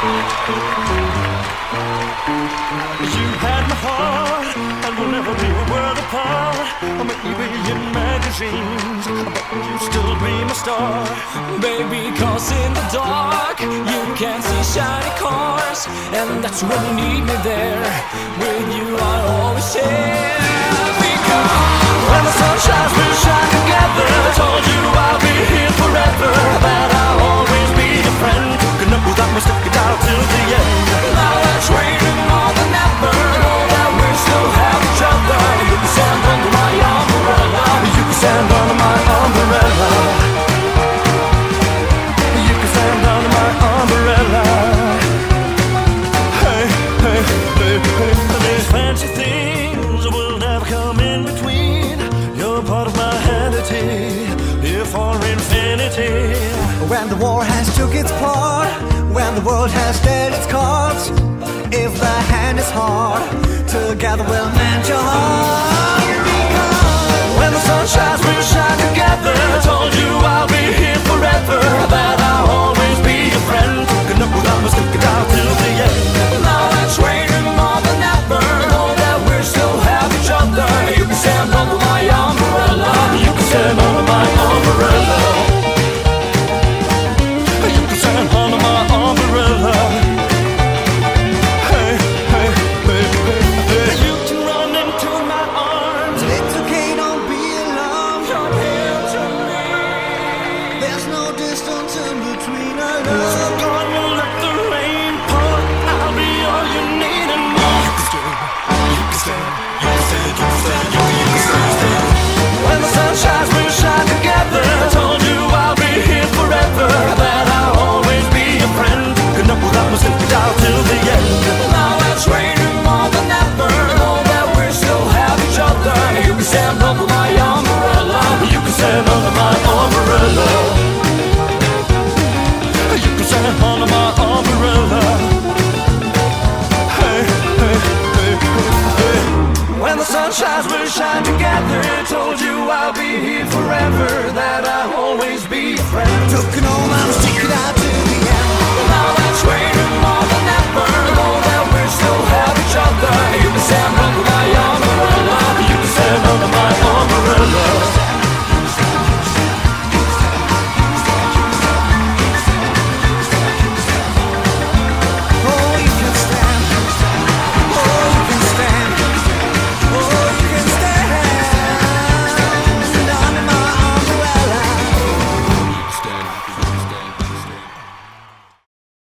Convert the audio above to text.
You had my heart, and we'll never be a world apart. I'm an eBay in magazines, but you still be my star. Baby, cause in the dark, you can see shiny cars, and that's when you need me there. When the war has took its part, when the world has dealt its cards, if the hand is hard, together we'll mend your heart. forever that I'll always be friends. Took an old